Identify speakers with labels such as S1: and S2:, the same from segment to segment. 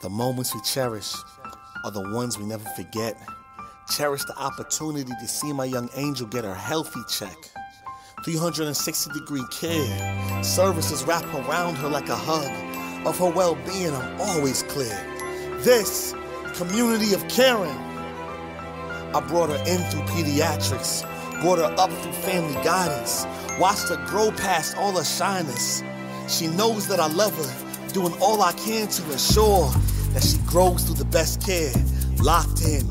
S1: The moments we cherish are the ones we never forget. Cherish the opportunity to see my young angel get her healthy check. 360 degree care. Services wrap around her like a hug. Of her well being, I'm always clear. This community of caring. I brought her in through pediatrics, brought her up through family guidance, watched her grow past all her shyness. She knows that I love her, doing all I can to ensure that she grows through the best care, locked in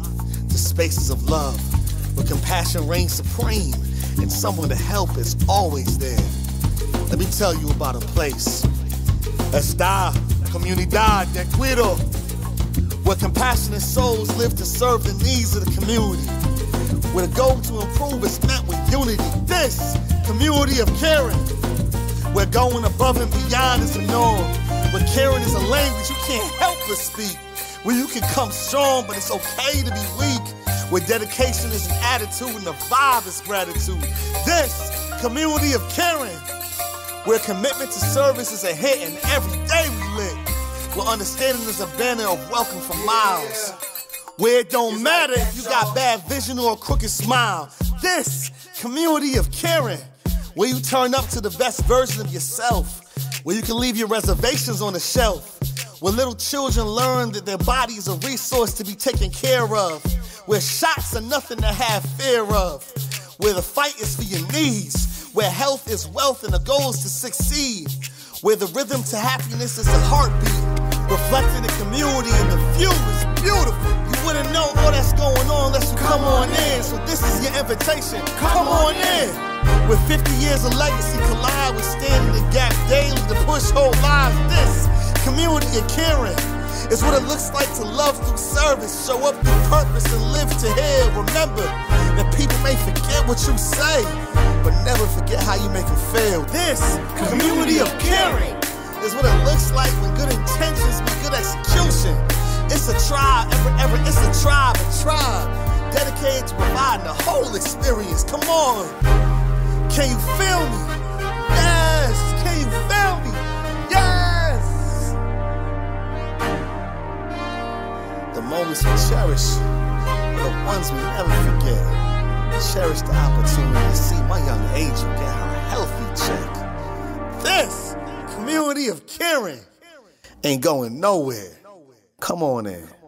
S1: to spaces of love, where compassion reigns supreme and someone to help is always there. Let me tell you about a place. Esta Comunidad de Cuido, where compassionate souls live to serve the needs of the community. Where the goal to improve is met with unity. This community of caring, where going above and beyond is the norm. Where caring is a language you can't help but speak. Where you can come strong, but it's okay to be weak. Where dedication is an attitude and the vibe is gratitude. This community of caring, where commitment to service is a hit and every day we live. Where understanding is a banner of welcome for miles. Where it don't matter if you got bad vision or a crooked smile. This community of caring, where you turn up to the best version of yourself. Where you can leave your reservations on the shelf. Where little children learn that their body is a resource to be taken care of. Where shots are nothing to have fear of. Where the fight is for your needs. Where health is wealth and the goal is to succeed. Where the rhythm to happiness is a heartbeat. Reflecting the community and the view is beautiful. You wouldn't know all that's going on unless you come on in. So this is your invitation. Come on in. With 50 years of legacy collide, we're standing whole lives. This community of caring is what it looks like to love through service, show up through purpose, and live to heal. Remember that people may forget what you say, but never forget how you make them feel. This community of caring is what it looks like when good intentions meet good execution. It's a tribe, ever, ever, it's a tribe, a tribe dedicated to providing the whole experience. Come on. Can you feel me? Moments we cherish are the ones we never forget. Cherish the opportunity to see my young angel get her healthy check. This community of caring ain't going nowhere. Come on in.